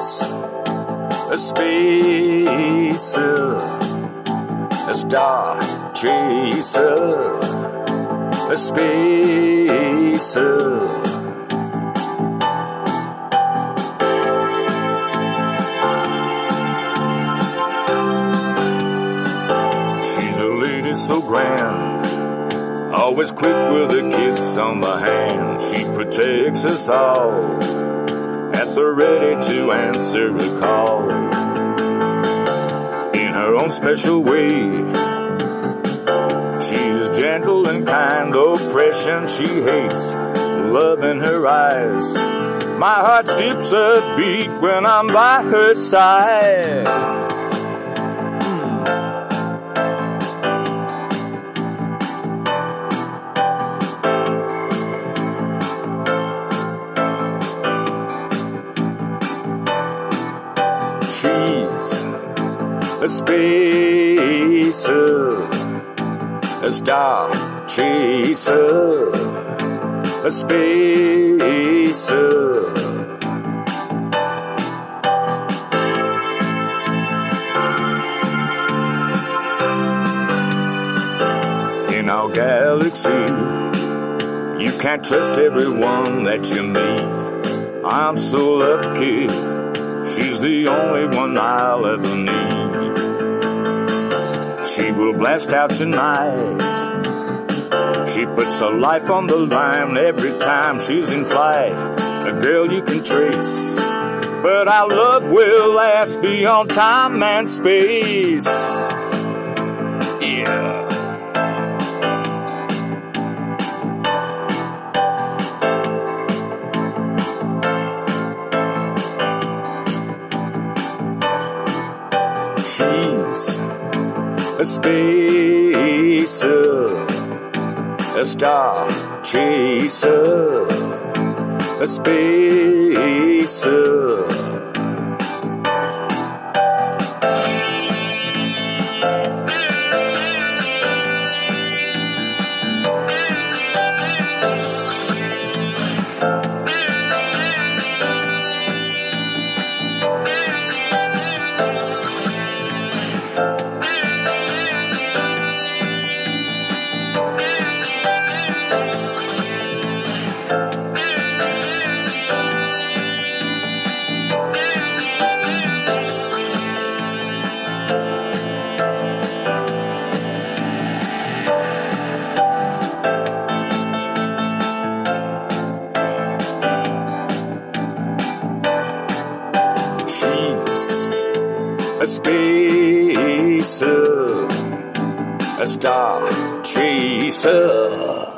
a spacer, a star chaser, a spacer. She's a lady so grand, always quick with a kiss on the hand. She protects us all at the ready to answer a call in her own special way. She's gentle and kind, oh, oppression she hates, love in her eyes. My heart skips a beat when I'm by her side. A spacer, a star chaser, a spacer. In our galaxy, you can't trust everyone that you meet. I'm so lucky. She's the only one I'll ever need. Will blast out tonight. She puts her life on the line every time she's in flight. A girl you can trace. But our love will last beyond time and space. Yeah. She's a spacer, a star chaser, a spacer. A spacer, a star chaser.